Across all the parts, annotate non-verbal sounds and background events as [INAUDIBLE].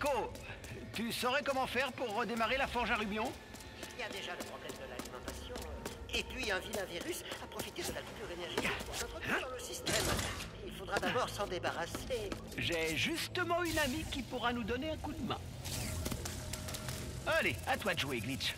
Rico, tu saurais comment faire pour redémarrer la forge à rubion? Il y a déjà le problème de l'alimentation. Et puis un vilain virus a profité de la coupure énergétique pour s'introduire dans le système. Il faudra d'abord s'en débarrasser. J'ai justement une amie qui pourra nous donner un coup de main. Allez, à toi de jouer, Glitch.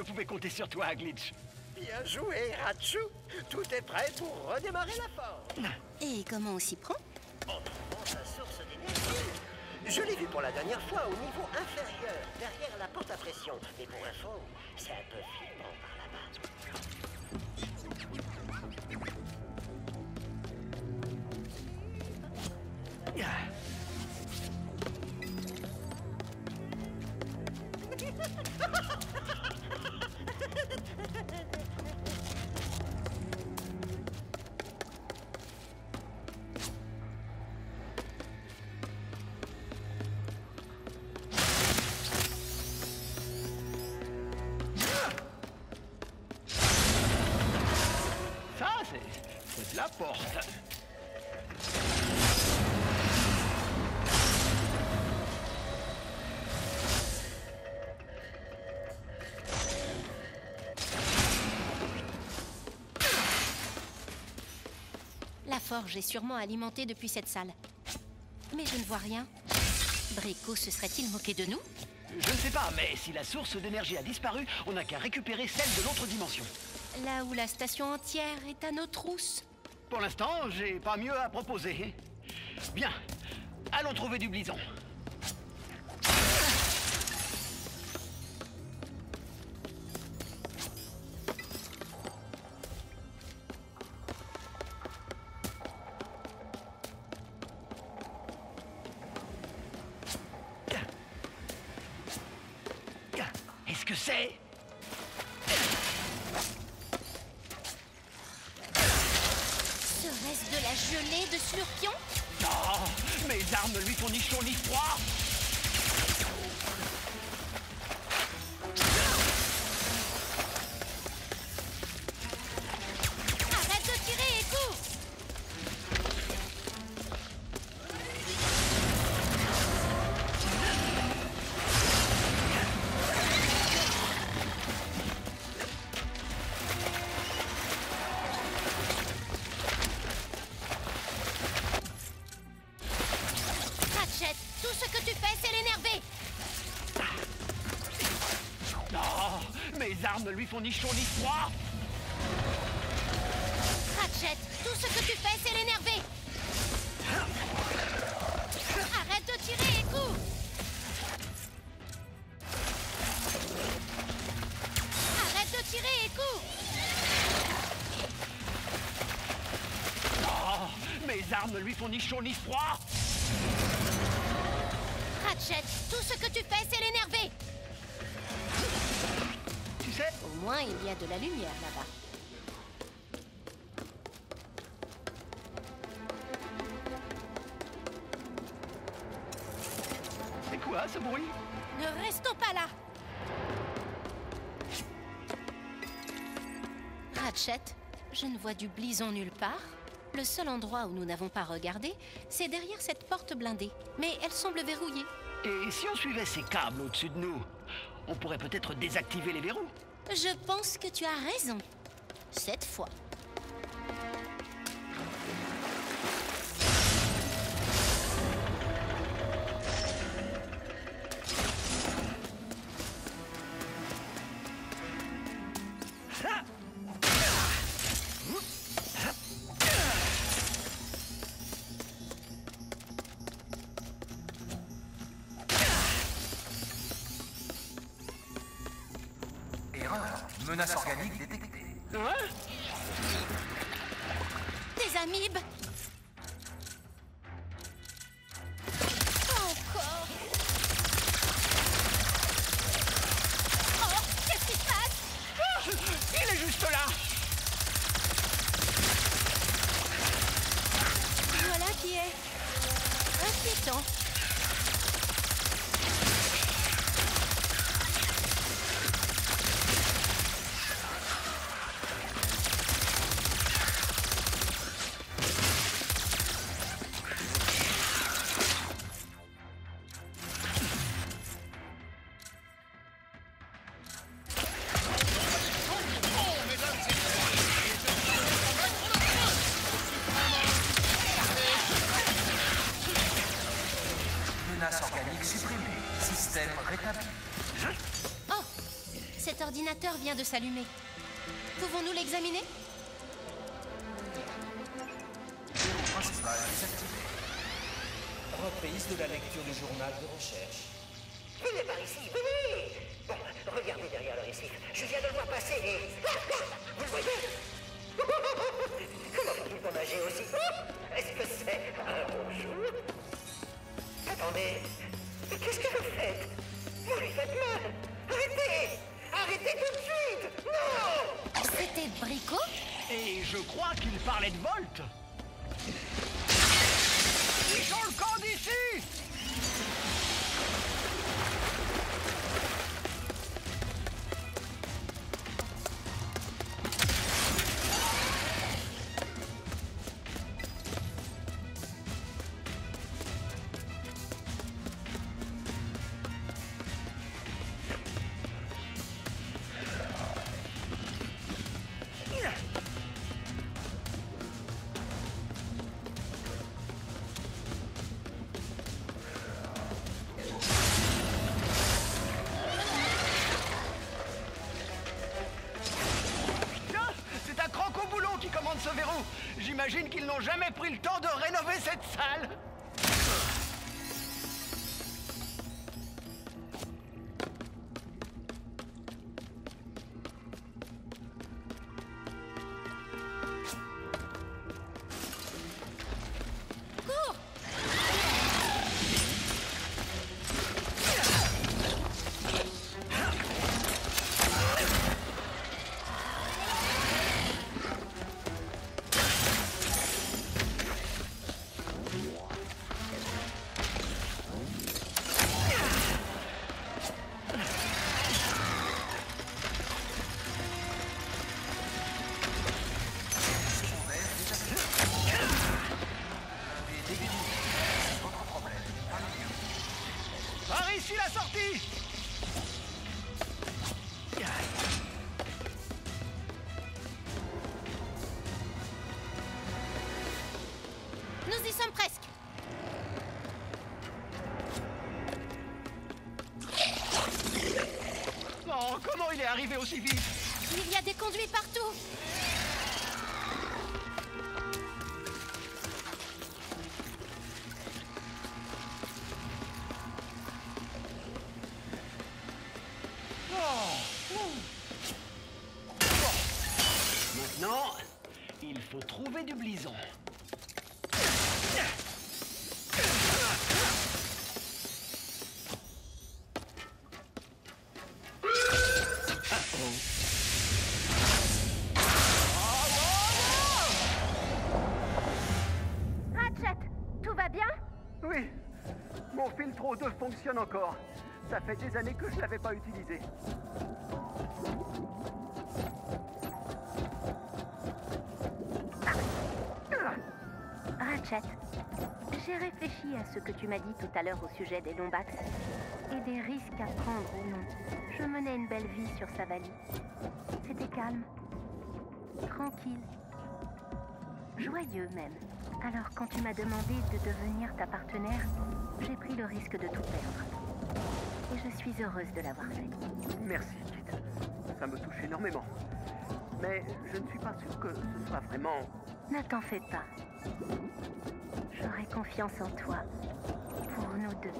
Je pouvais compter sur toi, Glitch. Bien joué, Ratchou. Tout est prêt pour redémarrer la forge. Et comment on s'y prend? En trouvant sa source d'énergie. Je l'ai vu pour la dernière fois au niveau inférieur, derrière la porte à pression. Mais pour info, c'est un peu flippant par là-bas. [LAUGHS] porte. La forge est sûrement alimentée depuis cette salle. Mais je ne vois rien. Brico se serait-il moqué de nous? Je ne sais pas, mais si la source d'énergie a disparu, on n'a qu'à récupérer celle de l'autre dimension. Là où la station entière est à nos trousses. Pour l'instant, j'ai pas mieux à proposer. Bien, allons trouver du blison. Font ni chaud ni froid. Ratchet, tout ce que tu fais, c'est l'énerver. Arrête de tirer et cours. Arrête de tirer et cours. Non Mes armes lui font ni chaud ni froid Au moins, il y a de la lumière là-bas. c'est quoi ce bruit? Ne restons pas là Ratchet, je ne vois du blison nulle part. Le seul endroit où nous n'avons pas regardé, c'est derrière cette porte blindée. Mais elle semble verrouillée. Et si on suivait ces câbles au-dessus de nous On pourrait peut-être désactiver les verrous Je pense que tu as raison. Cette fois. Menace organique détectée. Hein Des amibes Système rétabli. Oh Cet ordinateur vient de s'allumer. Pouvons-nous l'examiner? Verrou principal désactivé. Reprise de la lecture du journal de recherche. Venez par ici, venez Bon, regardez derrière le récif. Je viens de le voir passer et... je crois qu'il parlait de Volt. Jamais Il y a des conduits partout Ratchet, j'ai réfléchi à ce que tu m'as dit tout à l'heure au sujet des Lombax et des risques à prendre ou non. Je menais une belle vie sur Savali. C'était calme, tranquille, joyeux même. Alors quand tu m'as demandé de devenir ta partenaire, j'ai pris le risque de tout perdre. Et je suis heureuse de l'avoir fait. Merci, Kit. Ça me touche énormément. Mais je ne suis pas sûr que ce soit vraiment... Ne t'en fais pas. J'aurai confiance en toi. Pour nous deux.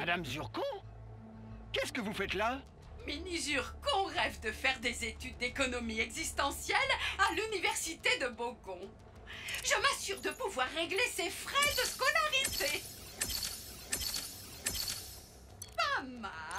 Madame Zurkon Qu'est-ce que vous faites là? Mini-Zurcon rêve de faire des études d'économie existentielle à l'université de Bogon. Je m'assure de pouvoir régler ses frais de scolarité. Pas mal,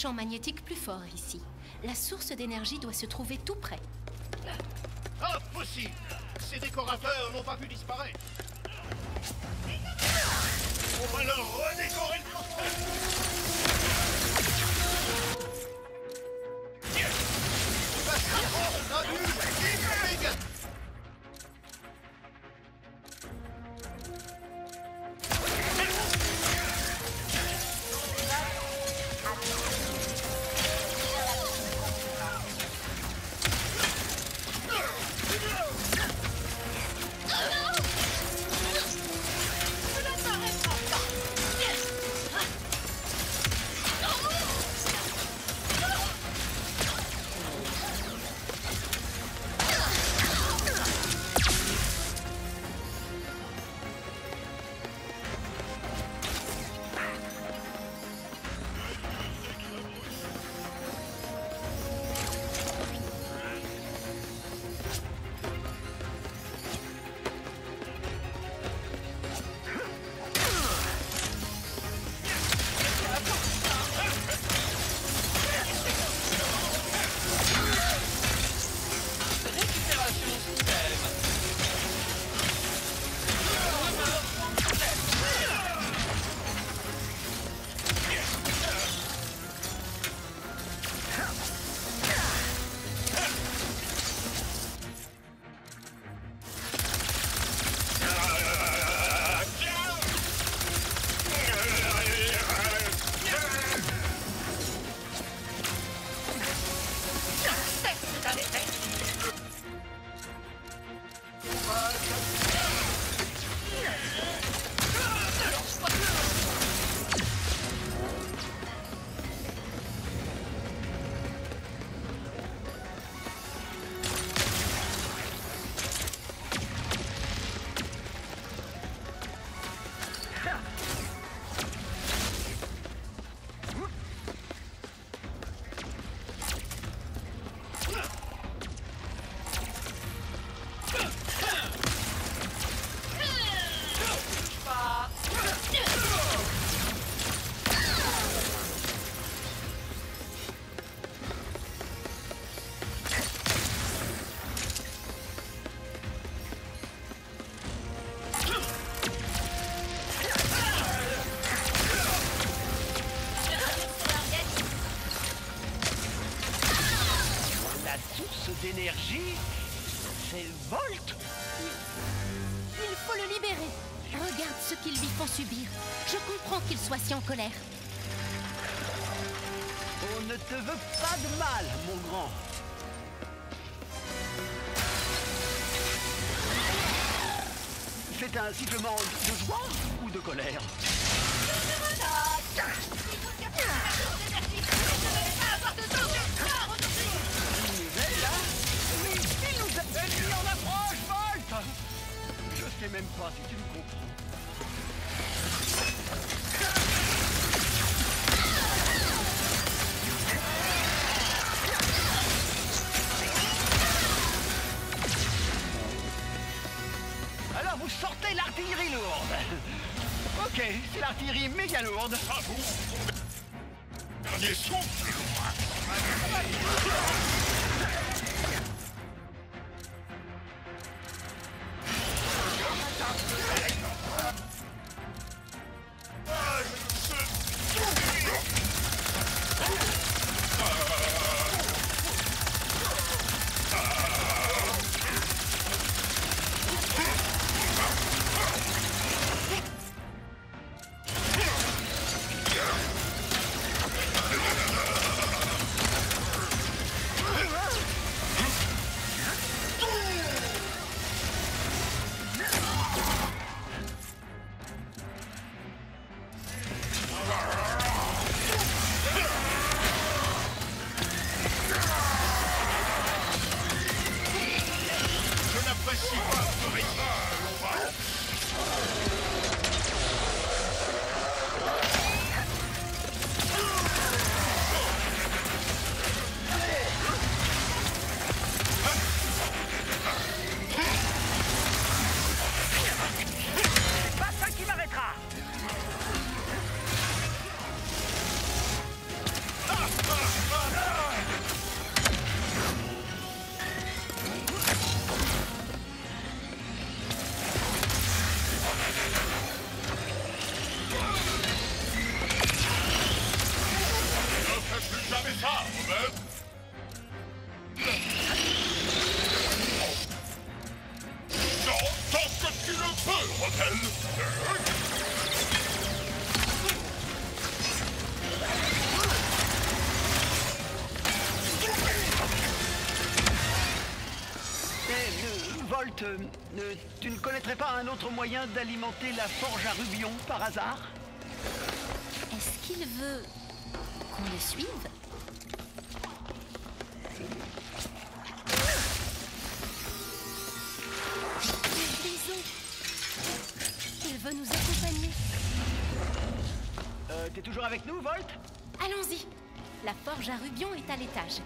champ magnétique plus fort ici. La source d'énergie doit se trouver tout près. Impossible Ces décorateurs n'ont pas pu disparaître On va leur d'énergie C'est Volt Il faut le libérer. Regarde ce qu'ils lui font subir. Je comprends qu'il soit si en colère. On ne te veut pas de mal, mon grand C'est un sifflement de joie ou de colère? Même pas si tu me comprends. Alors vous sortez l'artillerie lourde [LAUGHS] Ok, c'est l'artillerie méga lourde. Vous Dernier souffle Euh, euh, tu ne connaîtrais pas un autre moyen d'alimenter la forge à rubion par hasard? Est-ce qu'il veut qu'on le suive? Il veut nous accompagner. Euh, T'es toujours avec nous, Volt? Allons-y. La forge à rubion est à l'étage.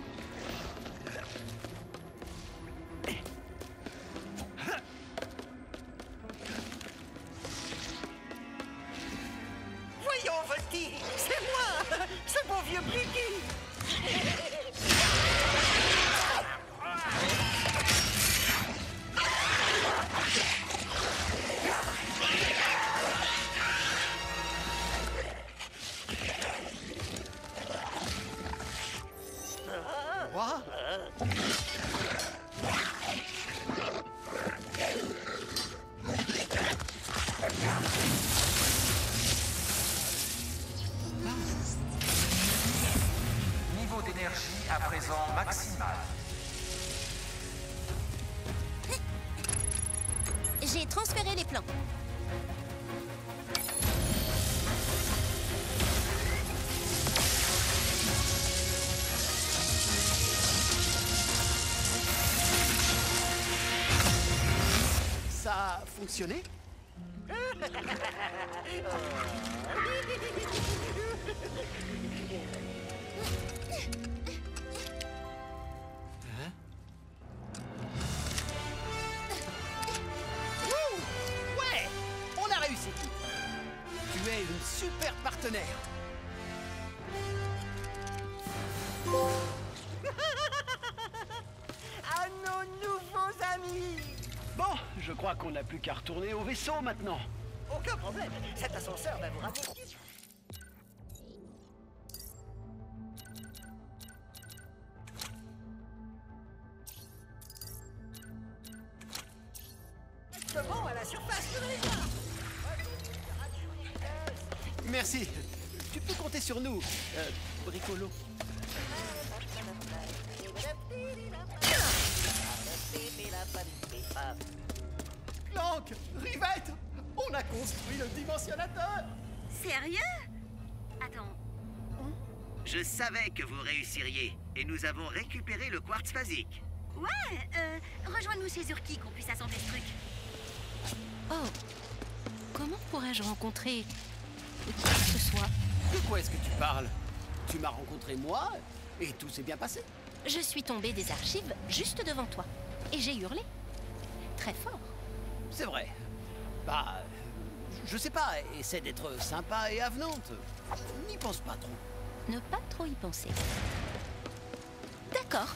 A qu'on n'a plus qu'à retourner au vaisseau maintenant. Aucun problème, cet ascenseur va vous ramener. Rivette On a construit le dimensionnateur Sérieux? Attends, Je savais que vous réussiriez, et nous avons récupéré le quartz phasique. ouais, euh, rejoins-nous chez Urki qu'on puisse assembler ce truc. Oh Comment pourrais-je rencontrer qui que ce soit? De quoi est-ce que tu parles? Tu m'as rencontré moi, et tout s'est bien passé. Je suis tombée des archives juste devant toi. Et j'ai hurlé. Très fort. C'est vrai. Bah, je sais pas, essaie d'être sympa et avenante. N'y pense pas trop. Ne pas trop y penser. D'accord.